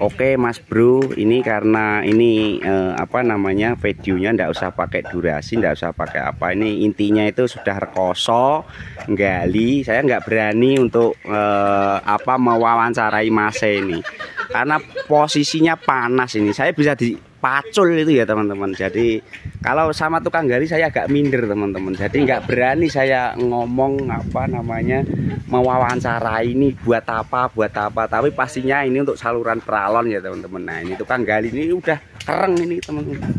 Oke Mas Bro, ini karena ini eh, apa namanya videonya ndak usah pakai durasi, ndak usah pakai apa. Ini intinya itu sudah rekoso, gali. Saya nggak berani untuk eh, apa mewawancarai Mas ini, karena posisinya panas ini. Saya bisa dipacul itu ya teman-teman. Jadi kalau sama tukang gali saya agak minder teman-teman. Jadi nggak berani saya ngomong apa namanya mewawancarai ini buat apa, buat apa. Tapi pastinya ini untuk saluran peralon ya teman-teman. Nah ini tukang gali ini udah kereng ini teman-teman.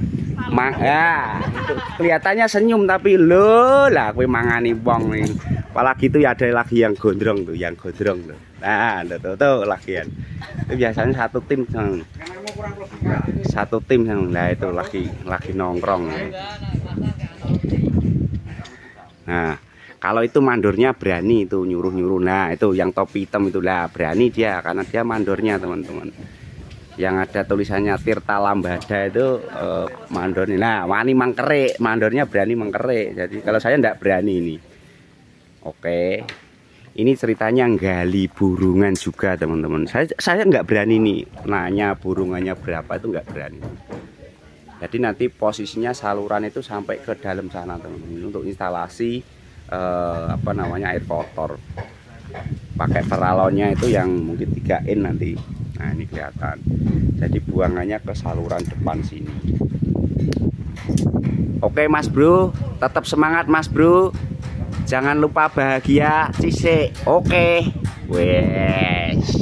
Mang ya, kelihatannya senyum tapi lo lah kue mangani bong nih. Apalagi itu ya ada lagi yang gondrong tuh, yang gondrong tuh. Nah, tuh tuh, tuh lagian. Itu biasanya satu tim satu tim yang nah itu lagi lagi nongkrong. Nah kalau itu mandornya berani itu nyuruh-nyuruh. Nah itu yang topi hitam itu lah berani dia karena dia mandornya teman-teman. Yang ada tulisannya Tirta Lambada itu eh, mandornya nah wani mangkerik mandornya berani mangkerik jadi kalau saya enggak berani ini. Oke ini ceritanya gali burungan juga teman-teman. Saya saya nggak berani nih nanya burungannya berapa itu nggak berani. Jadi nanti posisinya saluran itu sampai ke dalam sana teman-teman. Untuk instalasi eh, apa namanya air kotor. Pakai peralonnya itu yang mungkin 3 in nanti. Nah ini kelihatan. Jadi buangannya ke saluran depan sini. Oke mas bro. Tetap semangat mas bro Jangan lupa bahagia, cisik. Oke. Wes.